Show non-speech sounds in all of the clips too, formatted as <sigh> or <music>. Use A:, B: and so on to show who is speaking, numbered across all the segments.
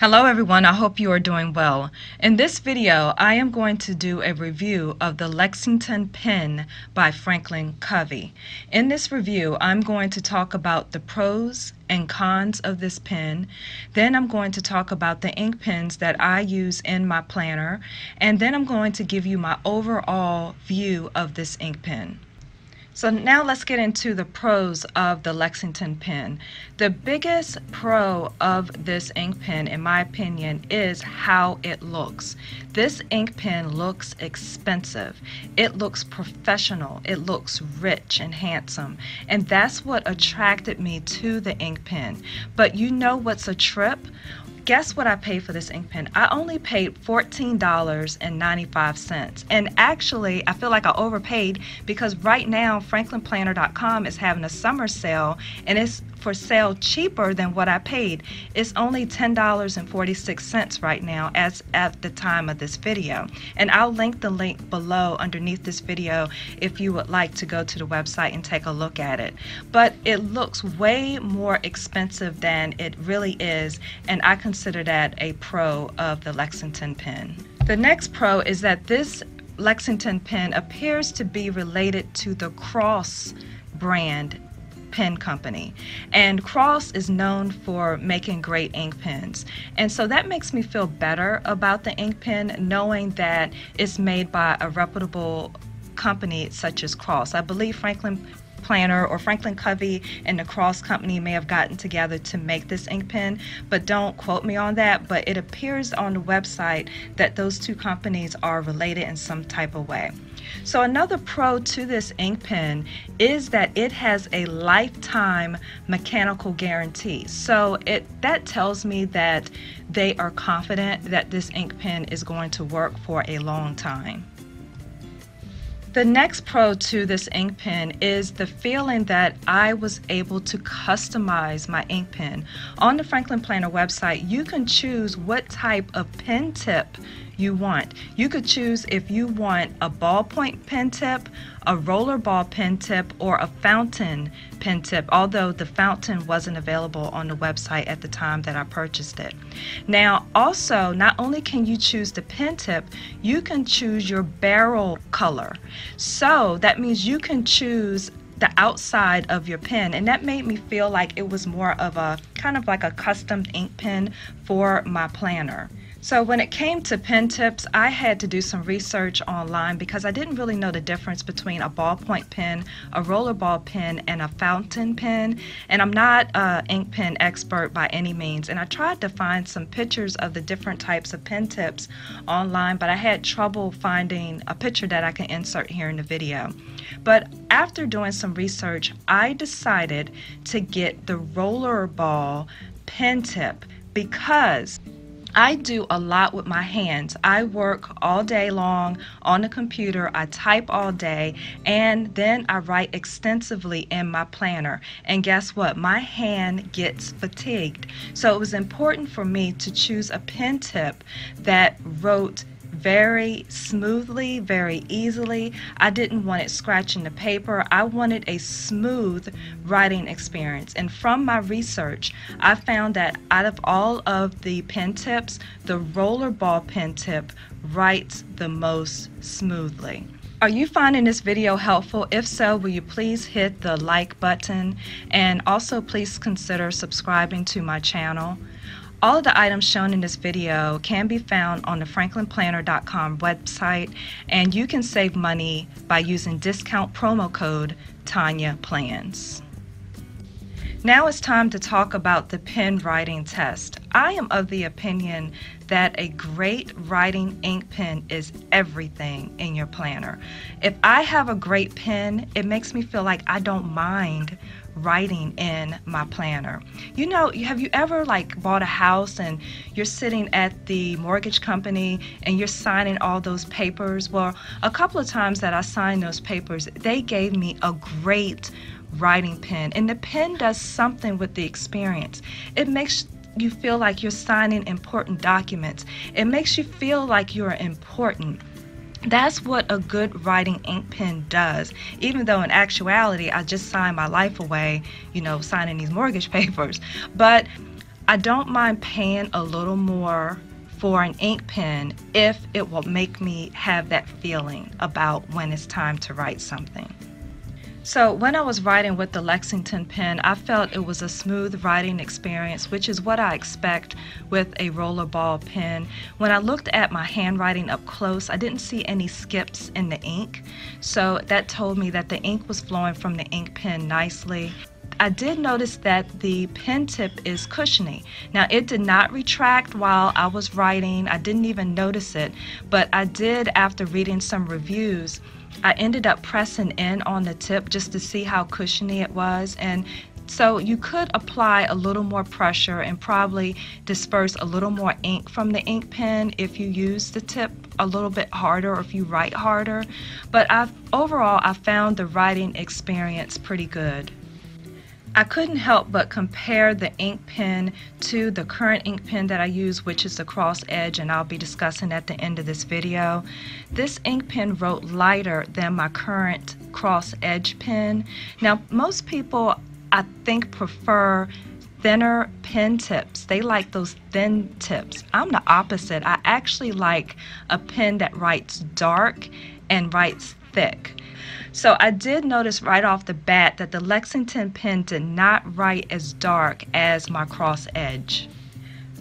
A: Hello everyone, I hope you are doing well. In this video, I am going to do a review of the Lexington pen by Franklin Covey. In this review, I'm going to talk about the pros and cons of this pen. Then I'm going to talk about the ink pens that I use in my planner. And then I'm going to give you my overall view of this ink pen. So now let's get into the pros of the Lexington pen. The biggest pro of this ink pen, in my opinion, is how it looks. This ink pen looks expensive. It looks professional. It looks rich and handsome. And that's what attracted me to the ink pen. But you know what's a trip? Guess what I paid for this ink pen? I only paid $14.95. And actually, I feel like I overpaid because right now, franklinplanner.com is having a summer sale and it's for sale cheaper than what I paid. It's only $10.46 right now as at the time of this video. And I'll link the link below underneath this video if you would like to go to the website and take a look at it. But it looks way more expensive than it really is and I consider that a pro of the Lexington pen. The next pro is that this Lexington pen appears to be related to the Cross brand pen company. And Cross is known for making great ink pens. And so that makes me feel better about the ink pen knowing that it's made by a reputable company such as Cross. I believe Franklin Planner or Franklin Covey and the Cross Company may have gotten together to make this ink pen, but don't quote me on that. But it appears on the website that those two companies are related in some type of way. So another pro to this ink pen is that it has a lifetime mechanical guarantee. So it that tells me that they are confident that this ink pen is going to work for a long time. The next pro to this ink pen is the feeling that I was able to customize my ink pen. On the Franklin Planner website, you can choose what type of pen tip you want. You could choose if you want a ballpoint pen tip, a rollerball pen tip, or a fountain pen tip, although the fountain wasn't available on the website at the time that I purchased it. Now, also, not only can you choose the pen tip, you can choose your barrel color. So that means you can choose the outside of your pen and that made me feel like it was more of a kind of like a custom ink pen for my planner. So when it came to pen tips, I had to do some research online because I didn't really know the difference between a ballpoint pen, a rollerball pen, and a fountain pen. And I'm not an ink pen expert by any means. And I tried to find some pictures of the different types of pen tips online, but I had trouble finding a picture that I can insert here in the video. But after doing some research, I decided to get the rollerball pen tip because I do a lot with my hands. I work all day long on the computer, I type all day, and then I write extensively in my planner. And guess what? My hand gets fatigued. So it was important for me to choose a pen tip that wrote very smoothly, very easily. I didn't want it scratching the paper. I wanted a smooth writing experience. And from my research, I found that out of all of the pen tips, the rollerball pen tip writes the most smoothly. Are you finding this video helpful? If so, will you please hit the like button and also please consider subscribing to my channel. All of the items shown in this video can be found on the franklinplanner.com website and you can save money by using discount promo code Tonya Plans. Now it's time to talk about the pen writing test. I am of the opinion that a great writing ink pen is everything in your planner. If I have a great pen, it makes me feel like I don't mind writing in my planner. You know, have you ever like bought a house and you're sitting at the mortgage company and you're signing all those papers? Well, a couple of times that I signed those papers, they gave me a great writing pen and the pen does something with the experience. It makes you feel like you're signing important documents. It makes you feel like you're important. That's what a good writing ink pen does. Even though in actuality, I just signed my life away, you know, signing these mortgage <laughs> papers. But I don't mind paying a little more for an ink pen if it will make me have that feeling about when it's time to write something. So when I was writing with the Lexington pen, I felt it was a smooth writing experience, which is what I expect with a rollerball pen. When I looked at my handwriting up close, I didn't see any skips in the ink. So that told me that the ink was flowing from the ink pen nicely. I did notice that the pen tip is cushiony. Now it did not retract while I was writing. I didn't even notice it, but I did after reading some reviews I ended up pressing in on the tip just to see how cushiony it was and so you could apply a little more pressure and probably disperse a little more ink from the ink pen if you use the tip a little bit harder or if you write harder. But I've, overall, I found the writing experience pretty good. I couldn't help but compare the ink pen to the current ink pen that I use, which is the Cross Edge, and I'll be discussing at the end of this video. This ink pen wrote lighter than my current Cross Edge pen. Now, most people, I think, prefer thinner pen tips. They like those thin tips. I'm the opposite. I actually like a pen that writes dark and writes thick. So I did notice right off the bat that the Lexington pen did not write as dark as my cross edge.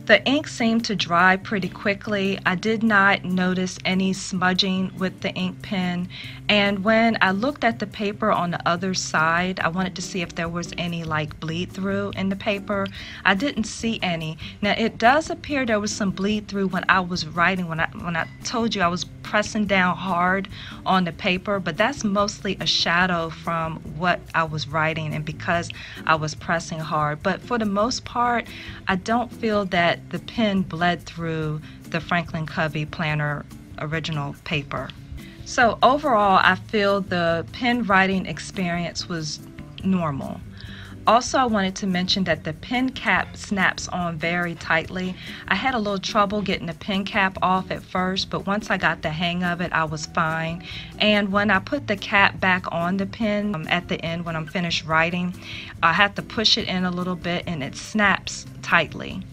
A: The ink seemed to dry pretty quickly. I did not notice any smudging with the ink pen. And when I looked at the paper on the other side, I wanted to see if there was any like bleed through in the paper. I didn't see any. Now it does appear there was some bleed through when I was writing, when I, when I told you I was pressing down hard on the paper, but that's mostly a shadow from what I was writing and because I was pressing hard. But for the most part, I don't feel that the pen bled through the Franklin Covey planner original paper. So overall, I feel the pen writing experience was normal. Also, I wanted to mention that the pen cap snaps on very tightly. I had a little trouble getting the pen cap off at first, but once I got the hang of it, I was fine. And when I put the cap back on the pen um, at the end when I'm finished writing, I have to push it in a little bit and it snaps tightly.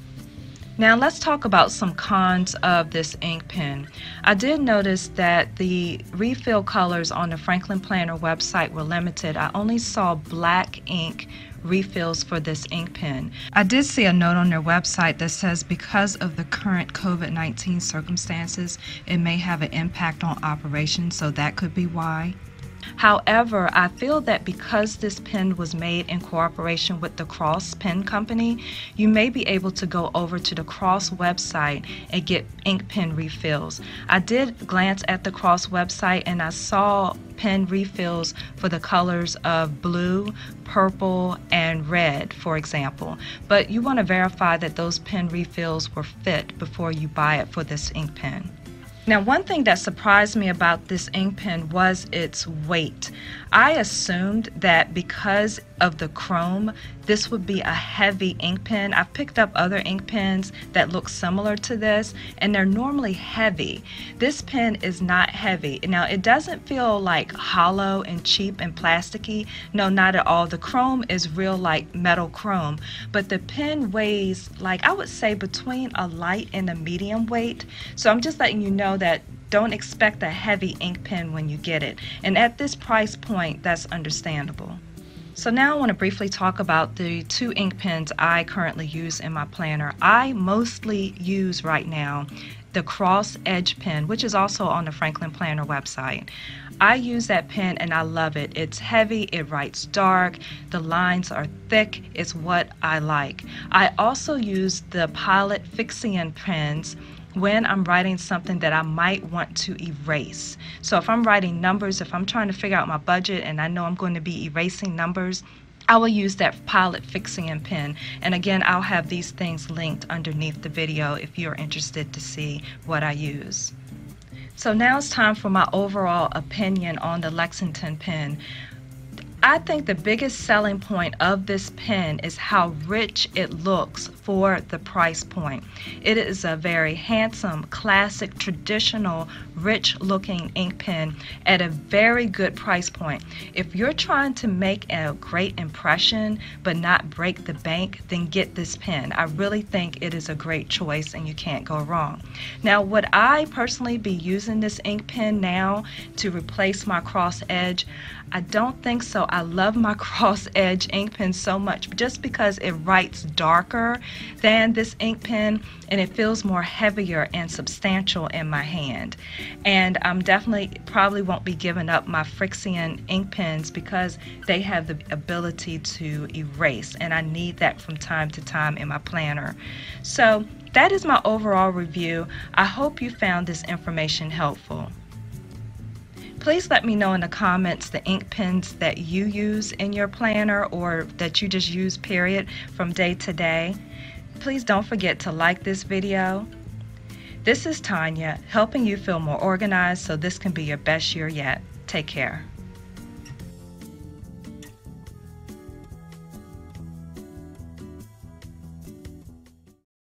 A: Now let's talk about some cons of this ink pen. I did notice that the refill colors on the Franklin Planner website were limited. I only saw black ink refills for this ink pen. I did see a note on their website that says because of the current COVID-19 circumstances, it may have an impact on operations, so that could be why. However, I feel that because this pen was made in cooperation with the Cross Pen Company, you may be able to go over to the Cross website and get ink pen refills. I did glance at the Cross website and I saw pen refills for the colors of blue, purple, and red, for example. But you want to verify that those pen refills were fit before you buy it for this ink pen. Now, one thing that surprised me about this ink pen was its weight. I assumed that because of the chrome, this would be a heavy ink pen. I've picked up other ink pens that look similar to this, and they're normally heavy. This pen is not heavy. Now, it doesn't feel like hollow and cheap and plasticky. No, not at all. The chrome is real like metal chrome, but the pen weighs like I would say between a light and a medium weight. So I'm just letting you know that don't expect a heavy ink pen when you get it. And at this price point, that's understandable. So now I want to briefly talk about the two ink pens I currently use in my planner. I mostly use right now the Cross Edge pen, which is also on the Franklin Planner website. I use that pen and I love it. It's heavy, it writes dark, the lines are thick, it's what I like. I also use the Pilot Frixion pens when I'm writing something that I might want to erase. So if I'm writing numbers, if I'm trying to figure out my budget and I know I'm going to be erasing numbers, I will use that Pilot Frixion pen. And again, I'll have these things linked underneath the video if you're interested to see what I use. So now it's time for my overall opinion on the Lexington pen. I think the biggest selling point of this pen is how rich it looks for the price point. It is a very handsome, classic, traditional, rich looking ink pen at a very good price point. If you're trying to make a great impression but not break the bank, then get this pen. I really think it is a great choice and you can't go wrong. Now, would I personally be using this ink pen now to replace my cross edge? I don't think so. I love my <laughs> cross edge ink pen so much just because it writes darker than this ink pen and it feels more heavier and substantial in my hand. And I'm definitely probably won't be giving up my Frixion ink pens because they have the ability to erase and I need that from time to time in my planner. So that is my overall review. I hope you found this information helpful. Please let me know in the comments the ink pens that you use in your planner or that you just use period from day to day. Please don't forget to like this video. This is Tonya helping you feel more organized so this can be your best year yet. Take care.